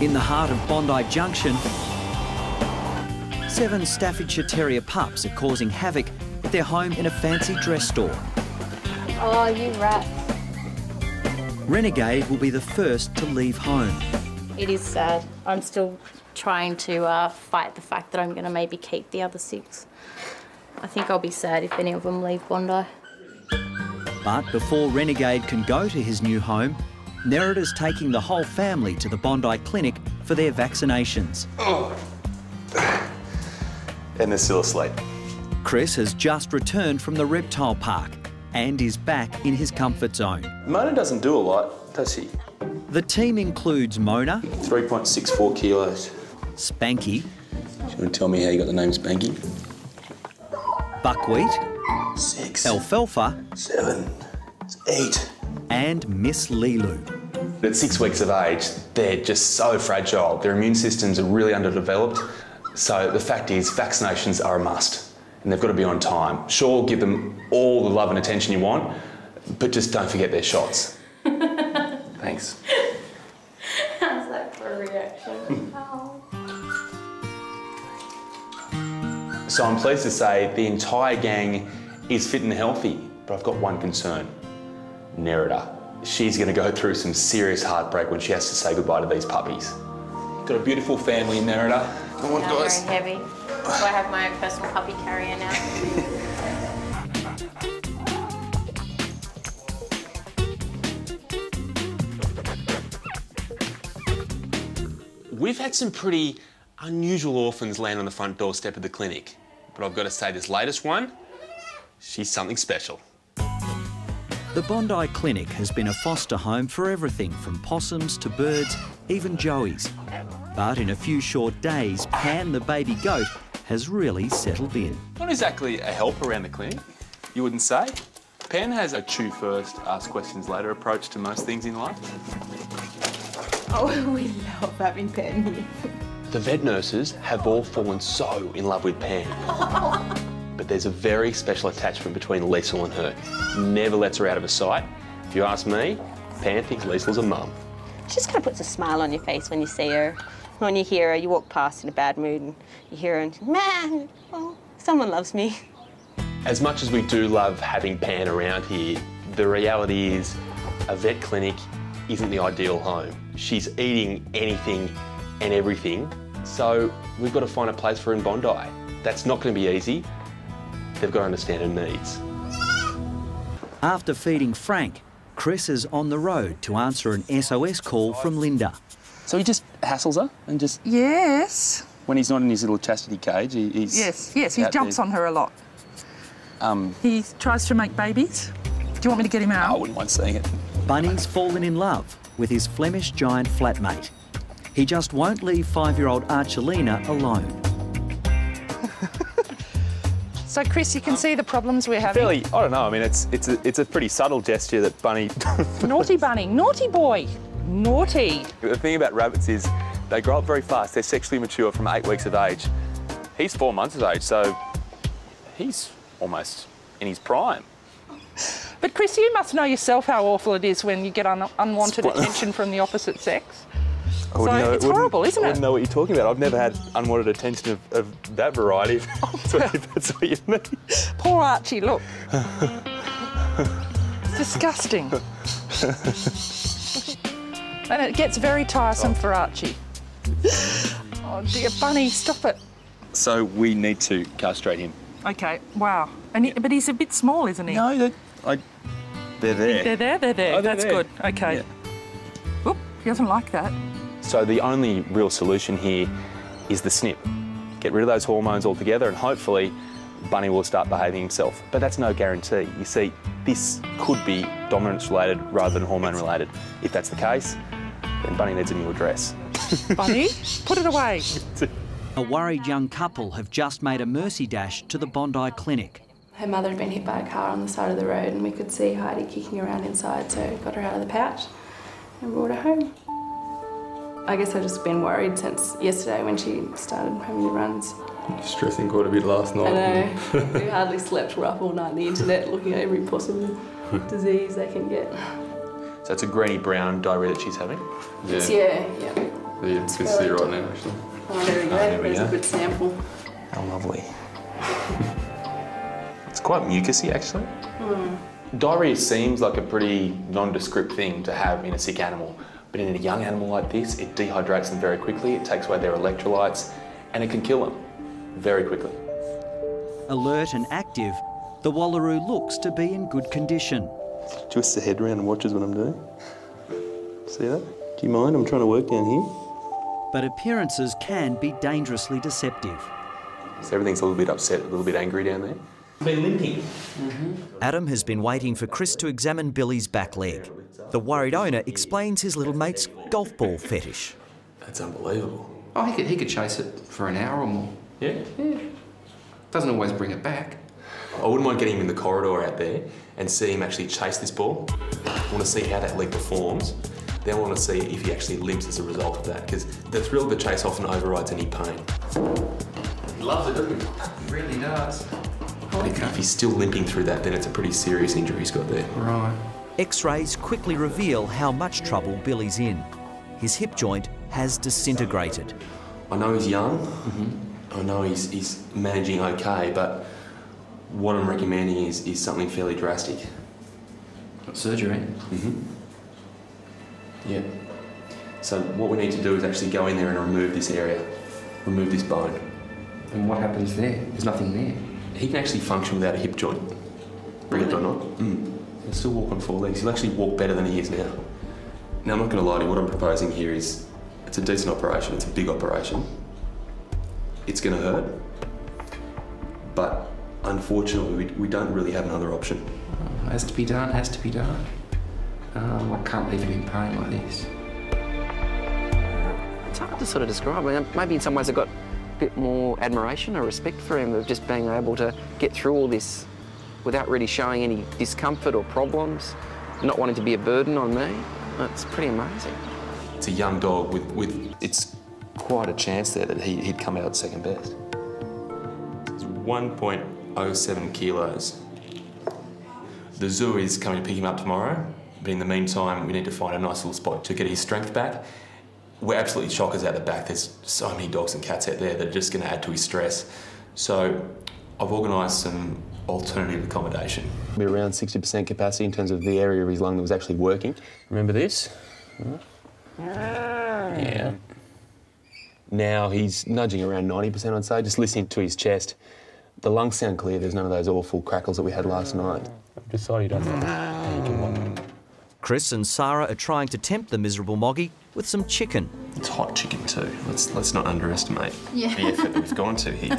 In the heart of Bondi Junction, seven Staffordshire Terrier pups are causing havoc at their home in a fancy dress store. Oh, you rats. Renegade will be the first to leave home. It is sad. I'm still trying to uh, fight the fact that I'm going to maybe keep the other six. I think I'll be sad if any of them leave Bondi. But before Renegade can go to his new home, Nerida's taking the whole family to the Bondi Clinic for their vaccinations. And they're still asleep. Chris has just returned from the reptile park and is back in his comfort zone. Mona doesn't do a lot, does she? The team includes Mona, 3.64 kilos. Spanky, Do you want to tell me how you got the name Spanky? Buckwheat, Six, Alfalfa, seven, eight. and Miss Lilu. At six weeks of age, they're just so fragile. Their immune systems are really underdeveloped. So the fact is, vaccinations are a must, and they've got to be on time. Sure, give them all the love and attention you want, but just don't forget their shots. Thanks. How's that for a reaction? So I'm pleased to say the entire gang is fit and healthy, but I've got one concern. Nerida. She's going to go through some serious heartbreak when she has to say goodbye to these puppies. Got a beautiful family, Nerida. Come on, Now guys. very heavy. So I have my own personal puppy carrier now. We've had some pretty unusual orphans land on the front doorstep of the clinic. But I've got to say, this latest one, she's something special. The Bondi Clinic has been a foster home for everything from possums to birds, even joeys. But in a few short days, Pan the baby goat has really settled in. Not exactly a help around the clinic, you wouldn't say. Pan has a chew first, ask questions later approach to most things in life. Oh, we love having Pen here. The vet nurses have all fallen so in love with Pan. But there's a very special attachment between Liesl and her. Never lets her out of her sight. If you ask me, Pan thinks Liesl's a mum. She just kind of puts a smile on your face when you see her. When you hear her, you walk past in a bad mood and you hear her and, man, oh, someone loves me. As much as we do love having Pan around here, the reality is a vet clinic isn't the ideal home. She's eating anything and everything, so we've got to find a place for her in Bondi. That's not going to be easy. They've got to understand her needs. After feeding Frank, Chris is on the road to answer an SOS call from Linda. So he just hassles her and just, Yes. when he's not in his little chastity cage, he, he's. Yes, yes, he jumps there. on her a lot. Um, He tries to make babies. Do you want me to get him out? I wouldn't mind seeing it. Bunny's fallen in love with his Flemish giant flatmate. He just won't leave five-year-old Archelina alone. So, Chris, you can see the problems we're having. Fairly, I don't know, I mean, it's, it's, a, it's a pretty subtle gesture that Bunny. Naughty bunny, naughty boy, naughty. the thing about rabbits is they grow up very fast. They're sexually mature from eight weeks of age. He's four months of age, so he's almost in his prime. But, Chris, you must know yourself how awful it is when you get un- unwanted attention from the opposite sex. I wouldn't So it's wouldn't- horrible, isn't it? I it? wouldn't know what you're talking about. I've never had unwanted attention of, of that variety, if that's what- if that's what you mean. Poor Archie, look. it's disgusting. and it gets very tiresome oh. for Archie. Oh dear, Bunny, stop it. So we need to castrate him. Okay, wow. And he, but he's a bit small, isn't he? No, they're, I, they're there. They're there, they're there. Oh, they're That's there. good. Okay. Yeah. Whoop, he doesn't like that. So the only real solution here is the snip. Get rid of those hormones altogether and hopefully Bunny will start behaving himself. But that's no guarantee. You see, this could be dominance related rather than hormone related. If that's the case, then Bunny needs a new address. Bunny, put it away. A worried young couple have just made a mercy dash to the Bondi Clinic. Her mother had been hit by a car on the side of the road, and we could see Heidi kicking around inside, so got her out of the pouch and brought her home. I guess I've just been worried since yesterday when she started having the runs. Stressing quite a bit last night. I night. know. we hardly slept. We're up all night on the internet looking at every possible disease they can get. So it's a greeny brown diarrhea that she's having. Yeah, yeah. Yeah, you can see it right now, actually. Oh, there we oh, go. there we There's go. a good sample. How lovely. it's quite mucusy, actually. Hmm. Diarrhea seems like a pretty nondescript thing to have in a sick animal, but in a young animal like this, it dehydrates them very quickly, it takes away their electrolytes, and it can kill them very quickly. Alert and active, the Wallaroo looks to be in good condition. Twists the head around and watches what I'm doing. See that? Do you mind? I'm trying to work down here. But appearances can be dangerously deceptive. So everything's a little bit upset, a little bit angry down there. Been limping. Adam has been waiting for Chris to examine Billy's back leg. The worried owner explains his little mate's golf ball fetish. That's unbelievable. Oh, he could, he could chase it for an hour or more. Yeah. Doesn't always bring it back. I wouldn't mind getting him in the corridor out there and see him actually chase this ball. I want to see how that leg performs. Then I want to see if he actually limps as a result of that, because the thrill of the chase often overrides any pain. He loves it, doesn't he? He really does. If, if he's still limping through that, then it's a pretty serious injury he's got there. Right. X-rays quickly reveal how much trouble Billy's in. His hip joint has disintegrated. I know he's young. Mm-hmm. I know he's, he's managing okay, but what I'm recommending is, is something fairly drastic. Got surgery. Mm-hmm. Yeah. So what we need to do is actually go in there and remove this area, remove this bone. And what happens there? There's nothing there. He can actually function without a hip joint. Believe it or not. Mm. He'll still walk on four legs. He'll actually walk better than he is now. Now, I'm not going to lie to you. What I'm proposing here is it's a decent operation. It's a big operation. It's going to hurt. But unfortunately, we, we don't really have another option. Has to be done, has to be done. Um, I can't leave him in pain like this. It's hard to sort of describe. I mean, maybe in some ways I've got a bit more admiration or respect for him of just being able to get through all this without really showing any discomfort or problems, not wanting to be a burden on me. That's pretty amazing. It's a young dog with, with it's quite a chance there that he, he'd come out second best. It's 1.07 kilos. The zoo is coming to pick him up tomorrow, but in the meantime, we need to find a nice little spot to get his strength back. We're absolutely chockers out the back. There's so many dogs and cats out there that are just going to add to his stress. So I've organised some alternative accommodation. Be around 60% capacity in terms of the area of his lung that was actually working. Remember this? Yeah. Now he's nudging around 90%, I'd say, just listening to his chest. The lungs sound clear, there's none of those awful crackles that we had last night. I've decided he doesn't. Chris and Sarah are trying to tempt the miserable Moggy with some chicken. It's hot chicken too. Let's let's not underestimate Yeah. the effort that we've gone to here.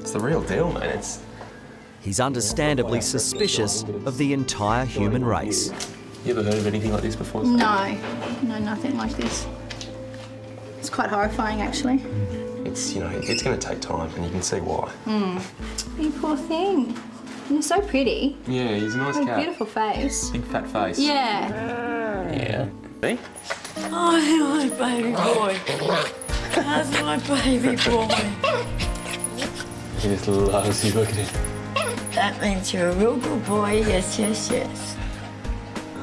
It's the real deal, man. It's He's understandably suspicious of the entire human race. you ever heard of anything like this before? No, no, nothing like this. It's quite horrifying, actually. It's you know it's going to take time, and you can see why. Hmm. You poor thing. You're so pretty. Yeah, he's a nice What cat. beautiful face. Big fat face. Yeah. Yeah. See? Oh, my baby boy. That's my baby boy. He just loves you. Look at him. That means you're a real good boy. Yes, yes, yes.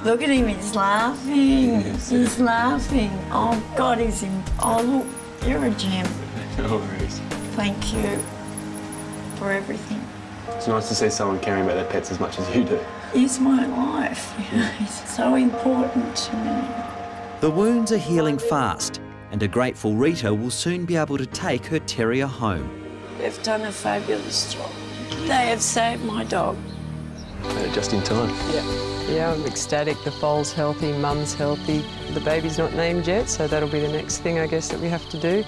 Look at him, he's laughing. He's laughing. Oh, God, he's in. Oh, look, you're a gem. No worries. Thank you for everything. It's nice to see someone caring about their pets as much as you do. He's my life. You know, he's so important to me. The wounds are healing fast, and a grateful Rita will soon be able to take her terrier home. They've done a fabulous job. They have saved my dog. Uh, just in time. Yeah, yeah, I'm ecstatic. The foal's healthy, mum's healthy. The baby's not named yet, so that'll be the next thing I guess that we have to do.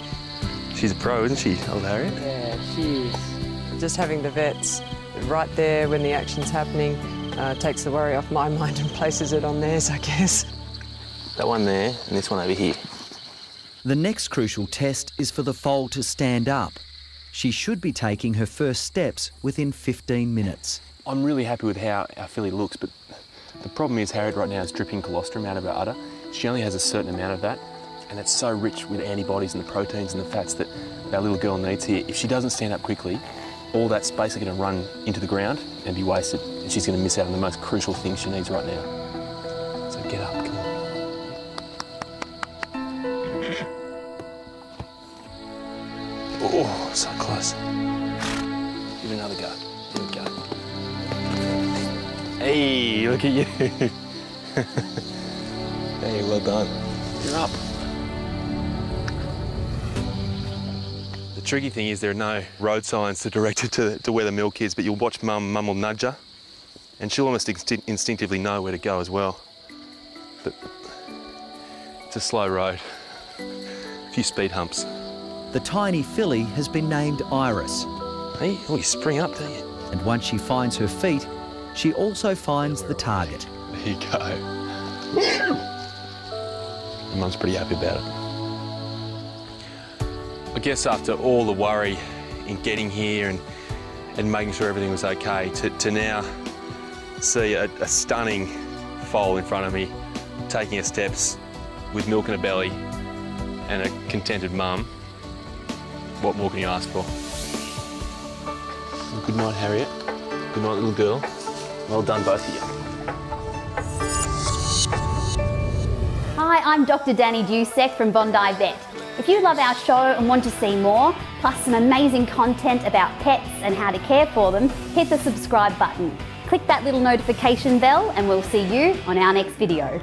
She's a pro, isn't she, old Harriet? Yeah, she is. Just having the vets right there when the action's happening uh, takes the worry off my mind and places it on theirs, I guess. That one there, and this one over here. The next crucial test is for the foal to stand up. She should be taking her first steps within 15 minutes. I'm really happy with how our filly looks, but the problem is Harriet right now is dripping colostrum out of her udder. She only has a certain amount of that, and it's so rich with antibodies and the proteins and the fats that our little girl needs here. If she doesn't stand up quickly, all that's basically going to run into the ground and be wasted, and she's going to miss out on the most crucial thing she needs right now. So get up, Oh, so close. Give it another go. Here we go. Hey, look at you. hey, well done. You're up. The tricky thing is there are no road signs to direct it to, to where the milk is, but you'll watch mum, mum will nudge her, and she'll almost insti- instinctively know where to go as well. But it's a slow road. A few speed humps. The tiny filly has been named Iris. Hey, oh, you spring up, don't you? And once she finds her feet, she also finds the target. There you go. Mum's pretty happy about it. I guess after all the worry in getting here and, and making sure everything was okay, to, to now see a, a stunning foal in front of me, taking her steps with milk in her belly and a contented mum, what more can you ask for? Good night, Harriet. Good night, little girl. Well done, both of you. Hi, I'm Dr. Danny Dusek from Bondi Vet. If you love our show and want to see more, plus some amazing content about pets and how to care for them, hit the subscribe button. Click that little notification bell and we'll see you on our next video.